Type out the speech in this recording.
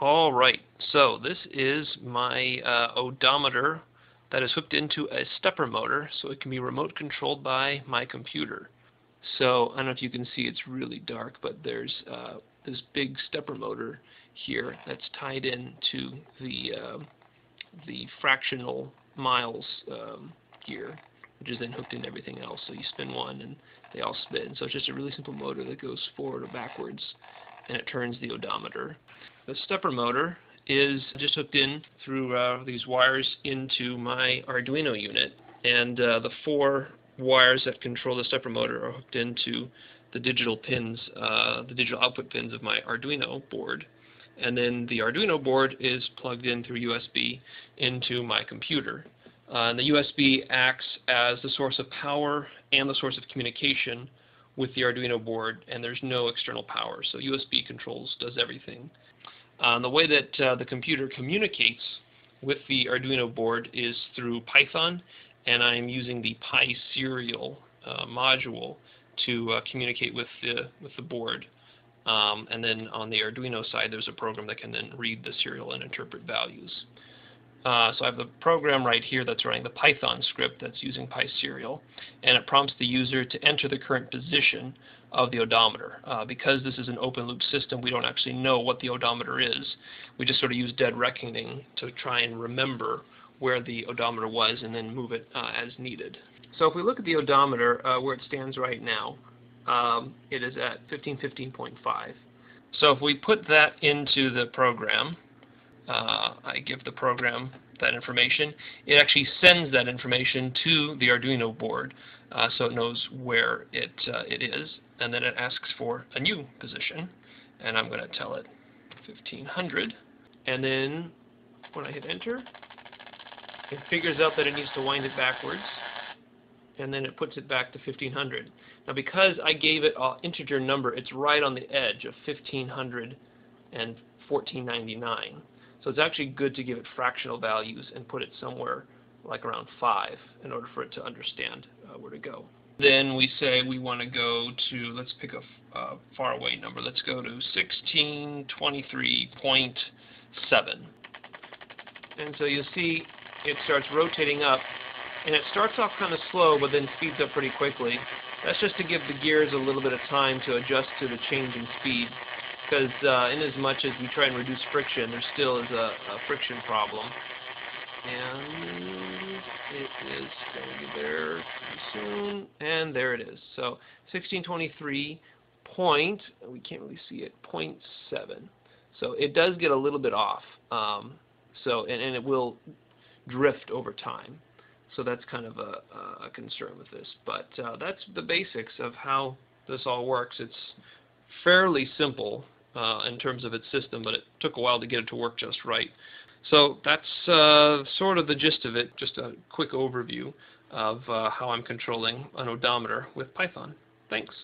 All right, so this is my uh, odometer that is hooked into a stepper motor, so it can be remote controlled by my computer. So I don't know if you can see, it's really dark, but there's uh, this big stepper motor here that's tied in to the uh, the fractional miles um, gear, which is then hooked into everything else. So you spin one and they all spin. So it's just a really simple motor that goes forward or backwards and it turns the odometer. The stepper motor is just hooked in through uh, these wires into my Arduino unit and uh, the four wires that control the stepper motor are hooked into the digital pins, uh, the digital output pins of my Arduino board. And then the Arduino board is plugged in through USB into my computer. Uh, and the USB acts as the source of power and the source of communication with the Arduino board, and there's no external power. So USB controls does everything. Uh, the way that uh, the computer communicates with the Arduino board is through Python, and I'm using the PySerial uh, module to uh, communicate with the with the board. Um, and then on the Arduino side, there's a program that can then read the serial and interpret values. Uh, so I have the program right here that's running the Python script that's using PySerial, and it prompts the user to enter the current position of the odometer. Uh, because this is an open loop system, we don't actually know what the odometer is. We just sort of use dead reckoning to try and remember where the odometer was and then move it uh, as needed. So if we look at the odometer uh, where it stands right now, um, it is at 1515.5. So if we put that into the program, uh, I give the program that information, it actually sends that information to the Arduino board uh, so it knows where it, uh, it is, and then it asks for a new position, and I'm going to tell it 1500, and then when I hit enter, it figures out that it needs to wind it backwards, and then it puts it back to 1500. Now because I gave it an integer number, it's right on the edge of 1500 and 1499. So it's actually good to give it fractional values and put it somewhere like around 5 in order for it to understand uh, where to go. Then we say we want to go to, let's pick a uh, far away number. Let's go to 1623.7. And so you'll see it starts rotating up and it starts off kind of slow but then speeds up pretty quickly. That's just to give the gears a little bit of time to adjust to the change in speed because uh, in as much as we try and reduce friction, there still is a, a friction problem. And it is going to be there soon, and there it is. So 1623 point, we can't really see it, 0.7. So it does get a little bit off. Um, so and, and it will drift over time. So that's kind of a, a concern with this. But uh, that's the basics of how this all works. It's fairly simple uh, in terms of its system, but it took a while to get it to work just right. So that's uh, sort of the gist of it, just a quick overview of uh, how I'm controlling an odometer with Python. Thanks.